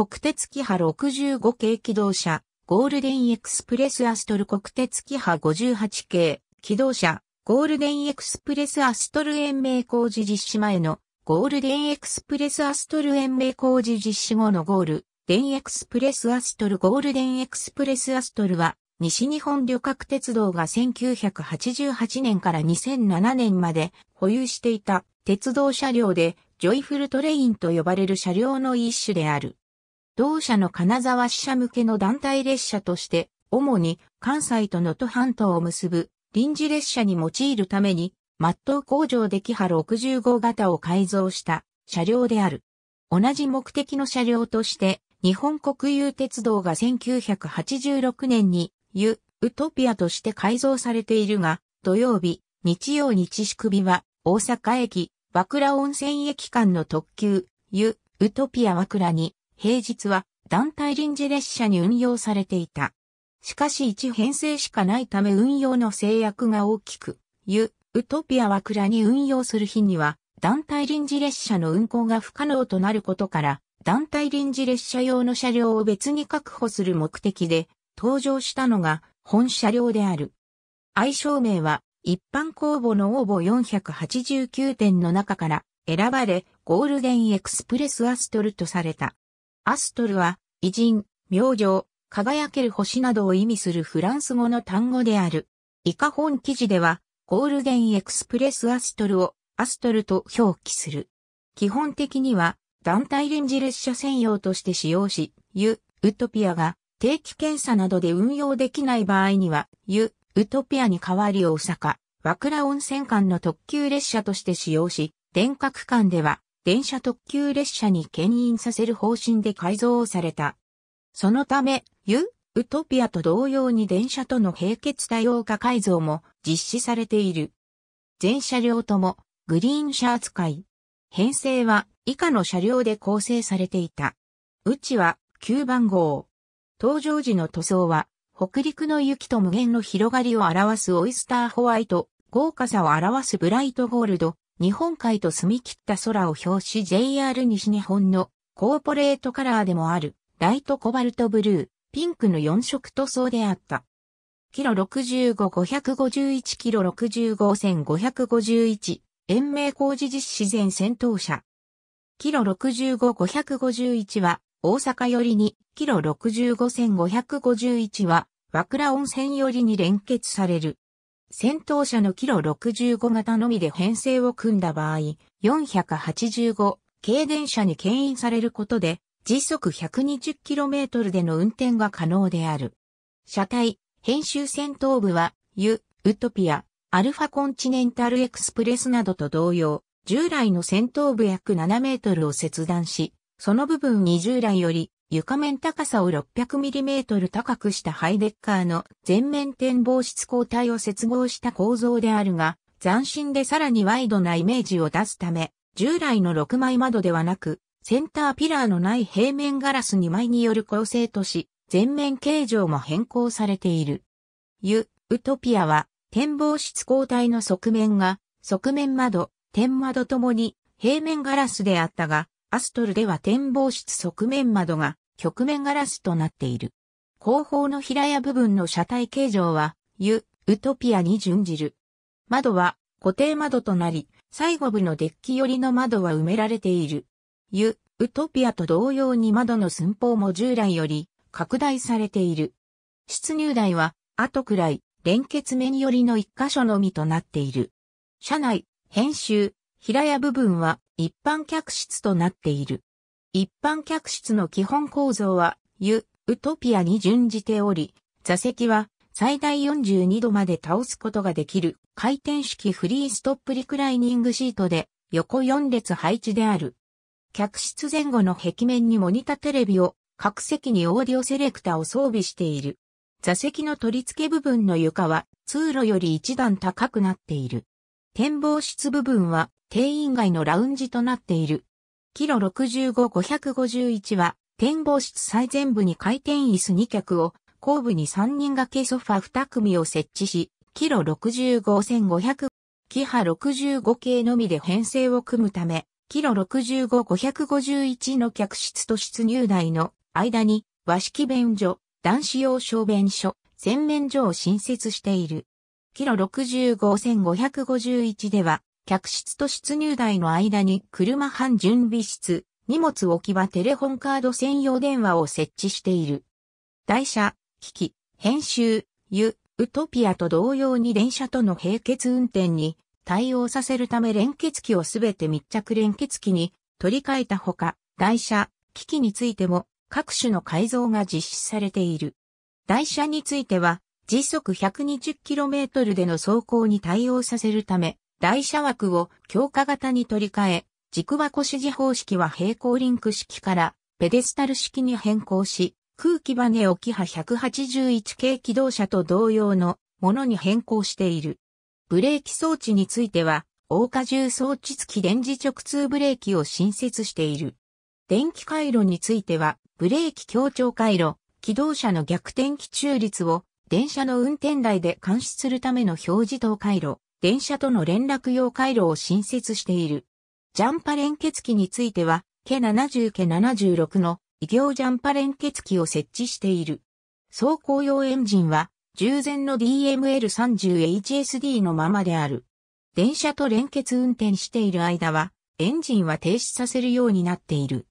国鉄キハ65系気動車、ゴールデンエクスプレスアストル国鉄キハ58系、気動車、ゴールデンエクスプレスアストル延命工事実施前の、ゴールデンエクスプレスアストル延命工事実施後のゴール、デンエクスプレスアストルゴールデンエクスプレスアストルは、西日本旅客鉄道が1988年から2007年まで保有していた鉄道車両で、ジョイフルトレインと呼ばれる車両の一種である。同社の金沢支社向けの団体列車として、主に関西と能登半島を結ぶ臨時列車に用いるために、マット工場でキハ65型を改造した車両である。同じ目的の車両として、日本国有鉄道が1986年にユ・ウトピアとして改造されているが、土曜日、日曜日祝日は大阪駅、和倉温泉駅間の特急、ユ・ウトピア和倉に平日は団体臨時列車に運用されていた。しかし1編成しかないため運用の制約が大きく、ユ・ウトピアワクラに運用する日には、団体臨時列車の運行が不可能となることから、団体臨時列車用の車両を別に確保する目的で登場したのが本車両である。愛称名は一般公募の応募489点の中から選ばれゴールデンエクスプレスアストルとされた。アストルは、偉人、明星、輝ける星などを意味するフランス語の単語である。以下本記事では、ゴールデンエクスプレスアストルをアストルと表記する。基本的には、団体臨時列車専用として使用し、ユ・ウトピアが定期検査などで運用できない場合には、ユ・ウトピアに代わり大阪、和倉温泉間の特急列車として使用し、電化区間では電車特急列車に牽引させる方針で改造をされた。そのため、ユ・ウトピアと同様に電車との並結多様化改造も実施されている。全車両ともグリーン車扱い。編成は以下の車両で構成されていた。うちは9番号。登場時の塗装は北陸の雪と無限の広がりを表すオイスターホワイト、豪華さを表すブライトゴールド、日本海と澄み切った空を表し JR 西日本のコーポレートカラーでもあるライトコバルトブルー、ピンクの4色塗装であった。キロ65、551キロ65、1551、延命工事実施前戦闘車。キロ65、551は大阪寄りに、キロ65、1551は和倉温泉寄りに連結される。戦闘車のキロ65型のみで編成を組んだ場合、485軽電車に牽引されることで、時速 120km での運転が可能である。車体、編集戦闘部は、ユ、ウトピア、アルファコンチネンタルエクスプレスなどと同様、従来の戦闘部約7メートルを切断し、その部分に従来より床面高さを 600mm 高くしたハイデッカーの全面展望室交体を接合した構造であるが、斬新でさらにワイドなイメージを出すため、従来の6枚窓ではなく、センターピラーのない平面ガラス2枚による構成とし、全面形状も変更されている。ユ・ウトピアは、展望室交体の側面が、側面窓、天窓ともに平面ガラスであったが、アストルでは展望室側面窓が曲面ガラスとなっている。後方の平屋部分の車体形状は、ユ・ウトピアに準じる。窓は固定窓となり、最後部のデッキ寄りの窓は埋められている。ユ・ウトピアと同様に窓の寸法も従来より拡大されている。出入台は後くらい連結面寄りの一箇所のみとなっている。車内、編集、平屋部分は一般客室となっている。一般客室の基本構造は、ユ・ウトピアに準じており、座席は最大42度まで倒すことができる回転式フリーストップリクライニングシートで横4列配置である。客室前後の壁面にモニタテレビを各席にオーディオセレクタを装備している。座席の取り付け部分の床は通路より一段高くなっている。展望室部分は定員外のラウンジとなっている。キロ65-551は、展望室最前部に回転椅子2脚を、後部に3人掛けソファ2組を設置し、キロ65500、キハ65系のみで編成を組むため、キロ65-551の客室と出入台の間に和式便所、男子用小便所、洗面所を新設している。キロ65-1551では、客室と出入台の間に車半準備室、荷物置き場テレホンカード専用電話を設置している。台車、機器、編集、ユ、ウトピアと同様に電車との並結運転に対応させるため連結機をすべて密着連結機に取り替えたほか、台車、機器についても各種の改造が実施されている。台車については、時速 120km での走行に対応させるため、台車枠を強化型に取り替え、軸箱指示方式は平行リンク式からペデスタル式に変更し、空気バネ置き波181系気動車と同様のものに変更している。ブレーキ装置については、大荷重装置付き電磁直通ブレーキを新設している。電気回路については、ブレーキ強調回路、気動車の逆転機中率を電車の運転台で監視するための表示灯回路、電車との連絡用回路を新設している。ジャンパ連結機については、K70、K76 の異業ジャンパ連結機を設置している。走行用エンジンは、従前の DML30HSD のままである。電車と連結運転している間は、エンジンは停止させるようになっている。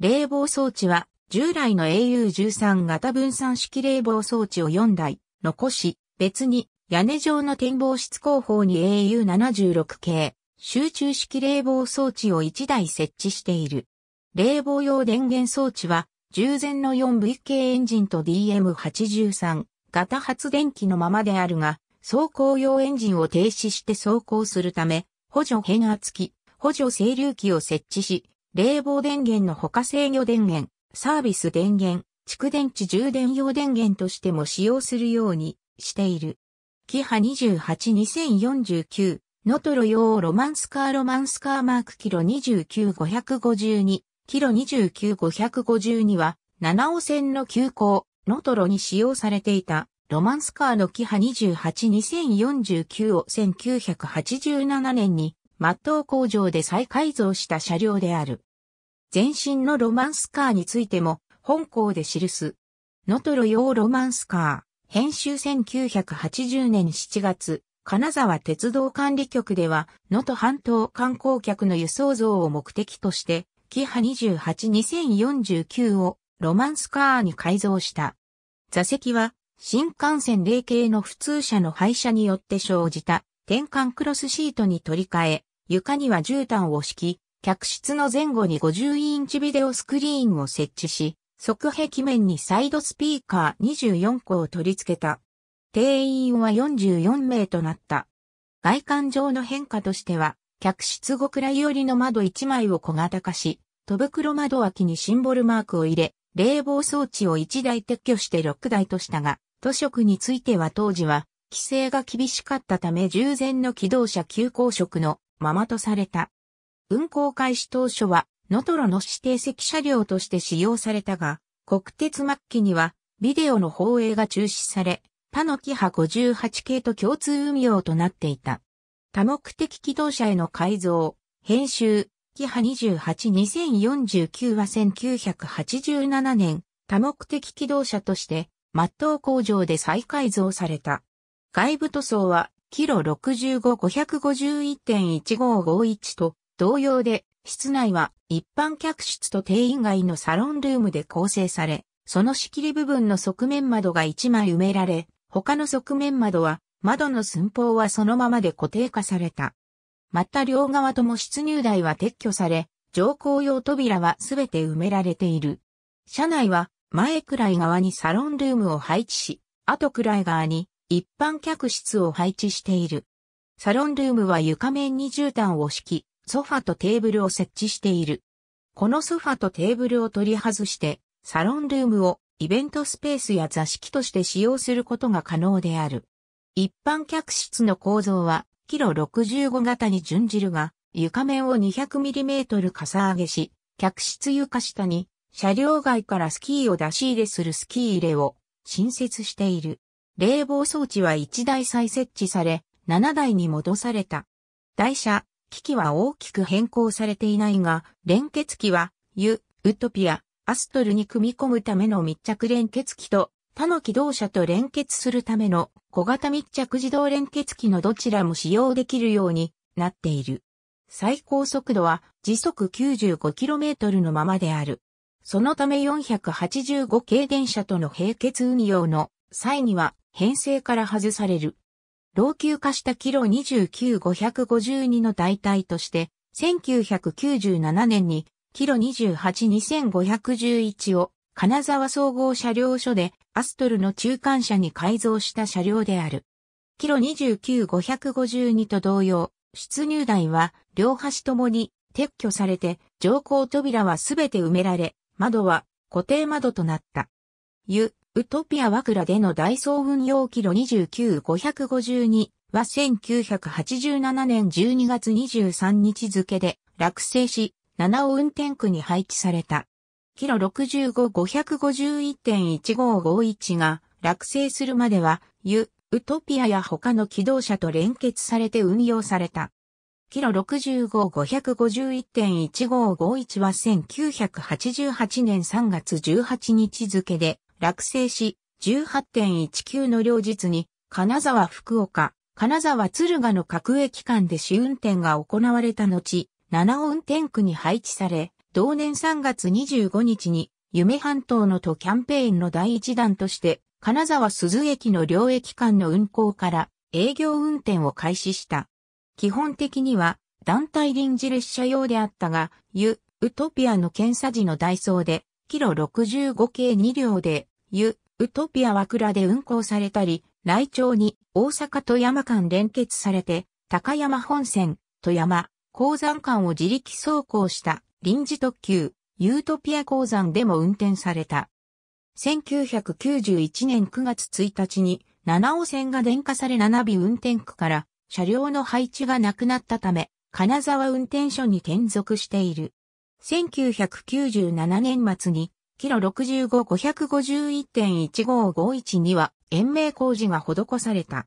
冷房装置は、従来の au13 型分散式冷房装置を4台残し、別に屋根上の展望室後方に au76 系集中式冷房装置を1台設置している。冷房用電源装置は、従前の 4V 系エンジンと DM83 型発電機のままであるが、走行用エンジンを停止して走行するため、補助変圧器、補助整流器を設置し、冷房電源の他制御電源、サービス電源、蓄電池充電用電源としても使用するようにしている。キハ28-2049、ノトロ用ロマンスカーロマンスカーマークキロ29552、キロ29552は、七尾線の急行、ノトロに使用されていた、ロマンスカーのキハ28-2049を1987年に、マット工場で再改造した車両である。前身のロマンスカーについても、本校で記す。ノトロ用ロマンスカー、編集1980年7月、金沢鉄道管理局では、能登半島観光客の輸送像を目的として、キハ28-2049をロマンスカーに改造した。座席は新幹線霊系の普通車の廃車によって生じた転換クロスシートに取り替え、床には絨毯を敷き、客室の前後に50インチビデオスクリーンを設置し、側壁面にサイドスピーカー24個を取り付けた。定員は44名となった。外観上の変化としては、客室後くらい寄りの窓1枚を小型化し、戸袋窓脇にシンボルマークを入れ、冷房装置を1台撤去して6台としたが、都色については当時は、規制が厳しかったため従前の機動車急行色のままとされた。運行開始当初は、ノトロの指定席車両として使用されたが、国鉄末期には、ビデオの放映が中止され、他のキハ58系と共通運用となっていた。多目的機動車への改造、編集、キハ28-2049は1987年、多目的機動車として、末頭工場で再改造された。外部塗装は、キロ65-551.1551と同様で、室内は一般客室と定員外のサロンルームで構成され、その仕切り部分の側面窓が1枚埋められ、他の側面窓は窓の寸法はそのままで固定化された。また両側とも出入台は撤去され、乗降用扉はすべて埋められている。車内は前くらい側にサロンルームを配置し、後くらい側に一般客室を配置している。サロンルームは床面に絨毯を敷き、ソファとテーブルを設置している。このソファとテーブルを取り外して、サロンルームをイベントスペースや座敷として使用することが可能である。一般客室の構造は、キロ65型に準じるが、床面を 200mm かさ上げし、客室床下に、車両外からスキーを出し入れするスキー入れを新設している。冷房装置は1台再設置され、7台に戻された。台車、機器は大きく変更されていないが、連結機は、ユ、ウトピア、アストルに組み込むための密着連結機と、他の起動車と連結するための小型密着自動連結機のどちらも使用できるようになっている。最高速度は時速 95km のままである。そのため485系電車との並結運用の際には編成から外される。老朽化したキロ29552の代替として、1997年にキロ282511を金沢総合車両所でアストルの中間車に改造した車両である。キロ29552と同様、出入台は両端ともに撤去されて乗降扉はすべて埋められ、窓は固定窓となった。ウトピアワクラでの大総運用キロ29552は1987年12月23日付で落成し、七尾運転区に配置された。キロ65-551.1551が落成するまでは、ユ、ウトピアや他の機動車と連結されて運用された。キロ65-551.1551は1988年3月18日付で落成し、18.19の両日に金沢福岡、金沢敦賀の各駅間で試運転が行われた後、七尾運転区に配置され、同年3月25日に夢半島の都キャンペーンの第一弾として、金沢鈴駅の両駅間の運行から営業運転を開始した。基本的には団体臨時列車用であったが、ユ、ウトピアの検査時のダイソーで、キロ65系2両で、ユ、ウトピアは倉で運行されたり、来町に大阪と山間連結されて、高山本線、富山、鉱山間を自力走行した臨時特急、ユートピア鉱山でも運転された。1991年9月1日に、七尾線が電化され七尾運転区から車両の配置がなくなったため、金沢運転所に転属している。1997年末に、キロ65-551.1551には、延命工事が施された。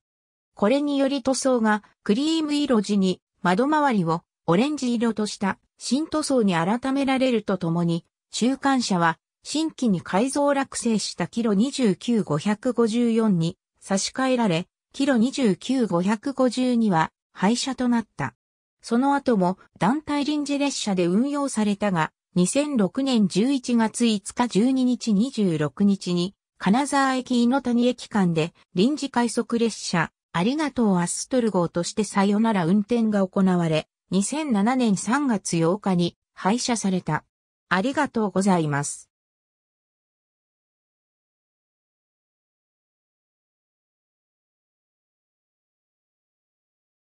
これにより塗装がクリーム色地に窓周りをオレンジ色とした新塗装に改められるとともに、中間車は新規に改造落成したキロ29554に差し替えられ、キロ29552は廃車となった。その後も団体臨時列車で運用されたが、2006年11月5日12日26日に、金沢駅猪谷駅間で臨時快速列車、ありがとうアストル号としてさよなら運転が行われ、2007年3月8日に廃車された。ありがとうございます。